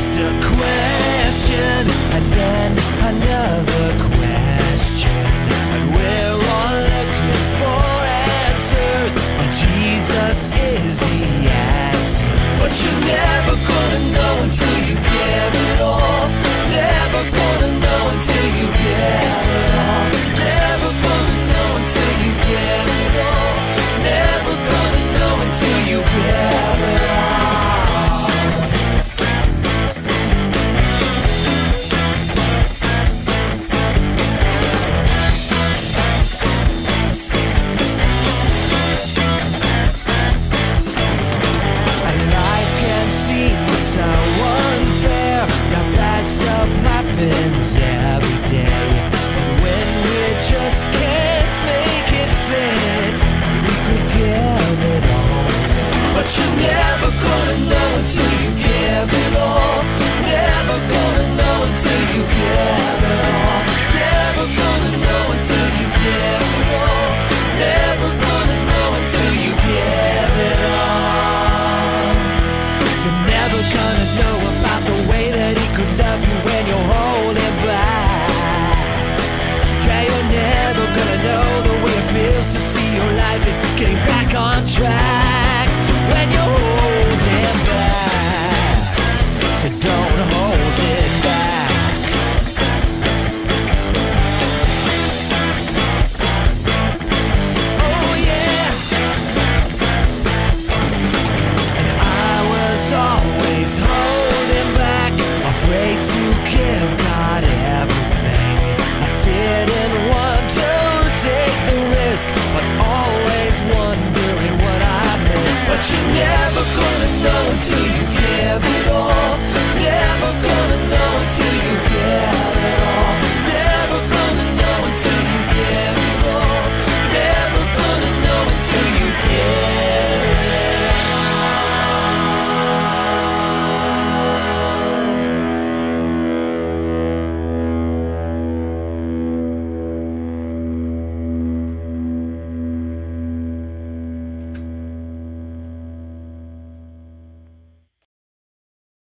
master. every day. And when we're just gonna know the way it feels to see your life is getting back on track. risk, but always wondering what I miss. But you're never gonna